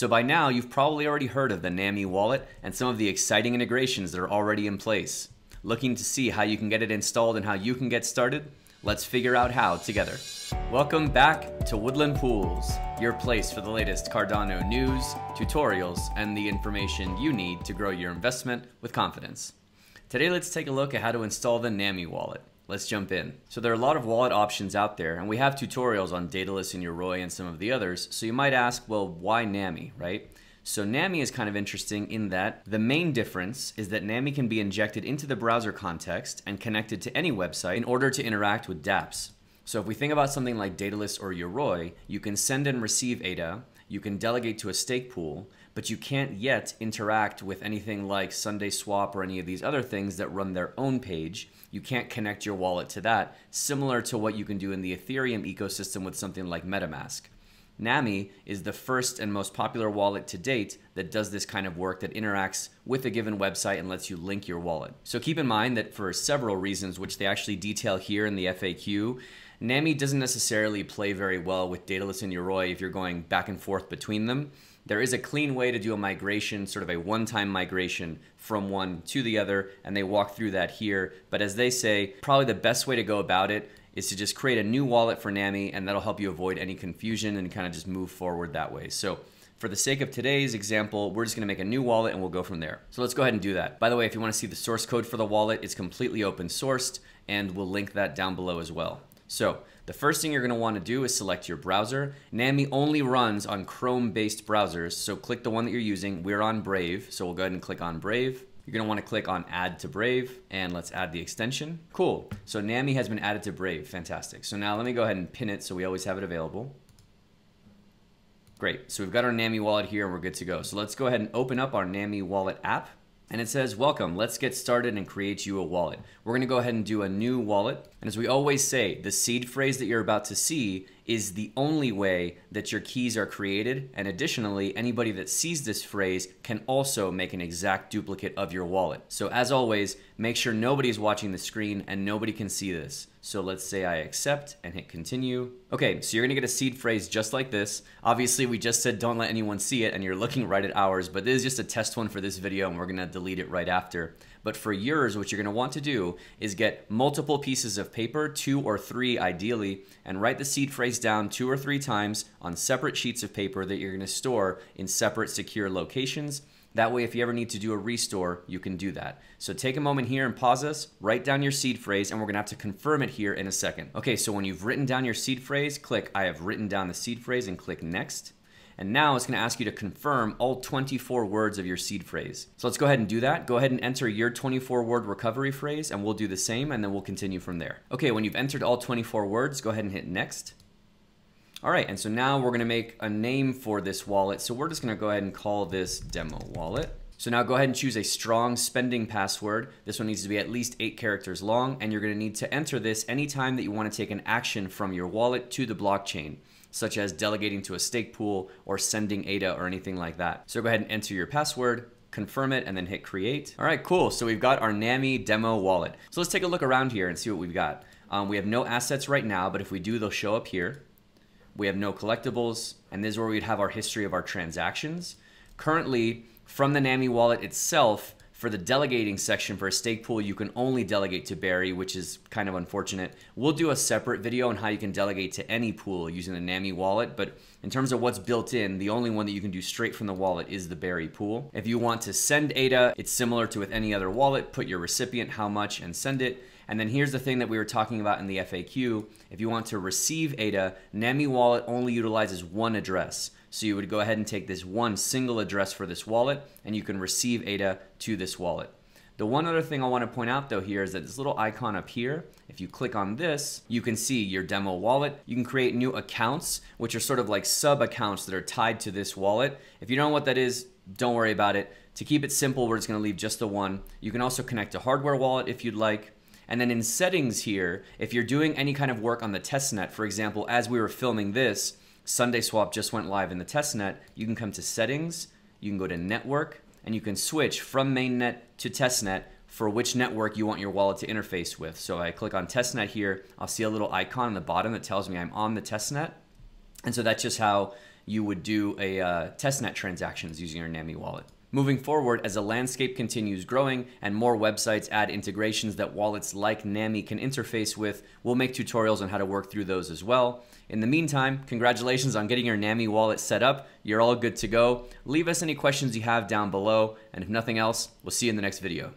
So by now, you've probably already heard of the NAMI wallet and some of the exciting integrations that are already in place. Looking to see how you can get it installed and how you can get started? Let's figure out how together. Welcome back to Woodland Pools, your place for the latest Cardano news, tutorials, and the information you need to grow your investment with confidence. Today, let's take a look at how to install the NAMI wallet. Let's jump in. So there are a lot of wallet options out there, and we have tutorials on Daedalus and Yoroi and some of the others. So you might ask, well, why NAMI, right? So NAMI is kind of interesting in that the main difference is that NAMI can be injected into the browser context and connected to any website in order to interact with dApps. So if we think about something like Daedalus or Yoroi, you can send and receive ADA, you can delegate to a stake pool, but you can't yet interact with anything like SundaeSwap or any of these other things that run their own page. You can't connect your wallet to that, similar to what you can do in the Ethereum ecosystem with something like MetaMask. NAMI is the first and most popular wallet to date that does this kind of work that interacts with a given website and lets you link your wallet. So keep in mind that for several reasons, which they actually detail here in the FAQ, NAMI doesn't necessarily play very well with Daedalus and Yoroi if you're going back and forth between them. There is a clean way to do a migration, sort of a one-time migration from one to the other, and they walk through that here. But as they say, probably the best way to go about it is to just create a new wallet for NAMI, and that'll help you avoid any confusion and kind of just move forward that way. So for the sake of today's example, we're just gonna make a new wallet and we'll go from there. So let's go ahead and do that. By the way, if you wanna see the source code for the wallet, it's completely open sourced, and we'll link that down below as well. So the first thing you're going to want to do is select your browser. NAMI only runs on Chrome-based browsers, so click the one that you're using. We're on Brave, so we'll go ahead and click on Brave. You're going to want to click on Add to Brave, and let's add the extension. Cool. So NAMI has been added to Brave. Fantastic. So now let me go ahead and pin it so we always have it available. Great. So we've got our NAMI wallet here, and we're good to go. So let's go ahead and open up our NAMI wallet app and it says, welcome, let's get started and create you a wallet. We're gonna go ahead and do a new wallet. And as we always say, the seed phrase that you're about to see is the only way that your keys are created. And additionally, anybody that sees this phrase can also make an exact duplicate of your wallet. So as always, make sure nobody's watching the screen and nobody can see this. So let's say I accept and hit continue. Okay, so you're gonna get a seed phrase just like this. Obviously, we just said don't let anyone see it and you're looking right at ours, but this is just a test one for this video and we're gonna delete it right after. But for yours, what you're gonna want to do is get multiple pieces of paper, two or three ideally, and write the seed phrase down two or three times on separate sheets of paper that you're gonna store in separate secure locations. That way, if you ever need to do a restore, you can do that. So take a moment here and pause us, write down your seed phrase, and we're gonna have to confirm it here in a second. Okay, so when you've written down your seed phrase, click I have written down the seed phrase and click next. And now it's gonna ask you to confirm all 24 words of your seed phrase. So let's go ahead and do that. Go ahead and enter your 24 word recovery phrase and we'll do the same and then we'll continue from there. Okay, when you've entered all 24 words, go ahead and hit next. All right, and so now we're gonna make a name for this wallet. So we're just gonna go ahead and call this demo wallet. So now go ahead and choose a strong spending password. This one needs to be at least eight characters long, and you're gonna need to enter this anytime that you wanna take an action from your wallet to the blockchain such as delegating to a stake pool or sending ADA or anything like that. So go ahead and enter your password, confirm it, and then hit create. All right, cool. So we've got our NAMI demo wallet. So let's take a look around here and see what we've got. Um, we have no assets right now, but if we do, they'll show up here. We have no collectibles, and this is where we'd have our history of our transactions. Currently, from the NAMI wallet itself, for the delegating section for a stake pool, you can only delegate to Berry, which is kind of unfortunate. We'll do a separate video on how you can delegate to any pool using the NAMI wallet, but in terms of what's built in, the only one that you can do straight from the wallet is the Berry pool. If you want to send ADA, it's similar to with any other wallet. Put your recipient, how much, and send it. And then here's the thing that we were talking about in the FAQ. If you want to receive ADA, NAMI wallet only utilizes one address. So you would go ahead and take this one single address for this wallet and you can receive ADA to this wallet. The one other thing I want to point out though here is that this little icon up here, if you click on this, you can see your demo wallet. You can create new accounts, which are sort of like sub accounts that are tied to this wallet. If you don't know what that is, don't worry about it. To keep it simple, we're just going to leave just the one. You can also connect a hardware wallet if you'd like. And then in settings here, if you're doing any kind of work on the testnet, for example, as we were filming this, SundaeSwap just went live in the testnet, you can come to settings, you can go to network, and you can switch from mainnet to testnet for which network you want your wallet to interface with. So I click on testnet here, I'll see a little icon on the bottom that tells me I'm on the testnet. And so that's just how you would do a uh, testnet transactions using your NAMI wallet. Moving forward, as the landscape continues growing and more websites add integrations that wallets like NAMI can interface with, we'll make tutorials on how to work through those as well. In the meantime, congratulations on getting your NAMI wallet set up. You're all good to go. Leave us any questions you have down below, and if nothing else, we'll see you in the next video.